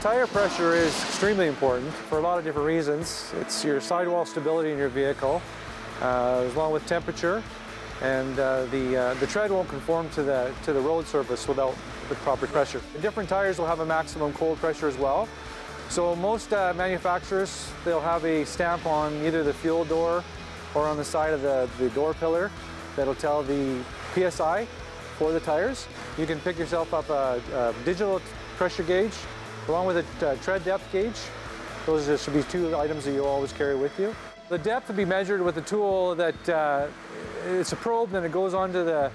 Tire pressure is extremely important for a lot of different reasons. It's your sidewall stability in your vehicle, uh, along with temperature, and uh, the, uh, the tread won't conform to the, to the road surface without the proper pressure. Different tires will have a maximum cold pressure as well. So most uh, manufacturers, they'll have a stamp on either the fuel door or on the side of the, the door pillar that'll tell the PSI for the tires. You can pick yourself up a, a digital pressure gauge along with a uh, tread depth gauge. Those should be two items that you'll always carry with you. The depth will be measured with a tool that uh, it's a probe and it goes onto the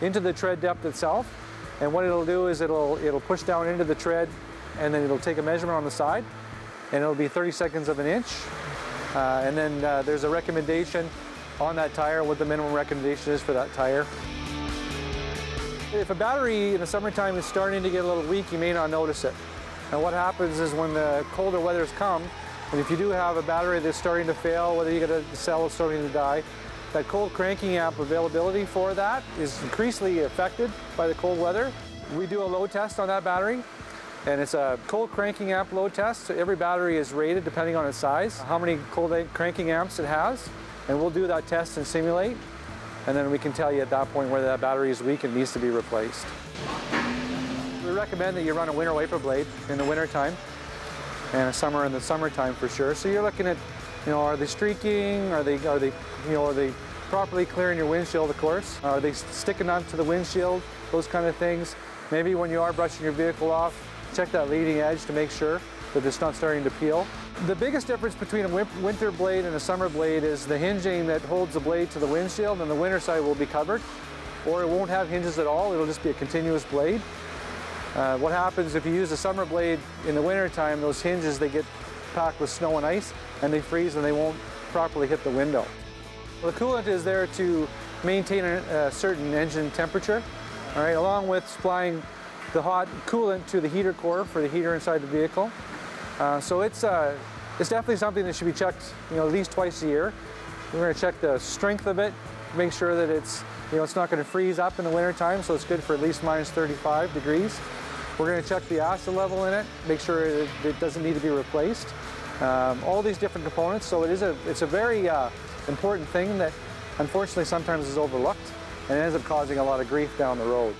into the tread depth itself. And what it'll do is it'll it'll push down into the tread and then it'll take a measurement on the side and it'll be 30 seconds of an inch. Uh, and then uh, there's a recommendation on that tire, what the minimum recommendation is for that tire. If a battery in the summertime is starting to get a little weak, you may not notice it. And what happens is when the colder weathers come, and if you do have a battery that's starting to fail, whether you get a cell is starting to die, that cold cranking amp availability for that is increasingly affected by the cold weather. We do a load test on that battery, and it's a cold cranking amp load test. So every battery is rated depending on its size, how many cold cranking amps it has, and we'll do that test and simulate, and then we can tell you at that point whether that battery is weak and needs to be replaced. We recommend that you run a winter wiper blade in the winter time and a summer in the summertime for sure. So you're looking at, you know, are they streaking? Are they, are they, you know, are they properly clearing your windshield, of course? Are they sticking onto the windshield? Those kind of things. Maybe when you are brushing your vehicle off, check that leading edge to make sure that it's not starting to peel. The biggest difference between a winter blade and a summer blade is the hinging that holds the blade to the windshield and the winter side will be covered or it won't have hinges at all, it'll just be a continuous blade. Uh, what happens if you use a summer blade in the winter time, those hinges, they get packed with snow and ice and they freeze and they won't properly hit the window. The coolant is there to maintain a, a certain engine temperature, all right, along with supplying the hot coolant to the heater core for the heater inside the vehicle. Uh, so it's, uh, it's definitely something that should be checked you know, at least twice a year. We're going to check the strength of it, make sure that it's, you know, it's not going to freeze up in the winter time, so it's good for at least minus 35 degrees. We're going to check the acid level in it, make sure it, it doesn't need to be replaced. Um, all these different components, so it is a, it's a very uh, important thing that unfortunately sometimes is overlooked and ends up causing a lot of grief down the road.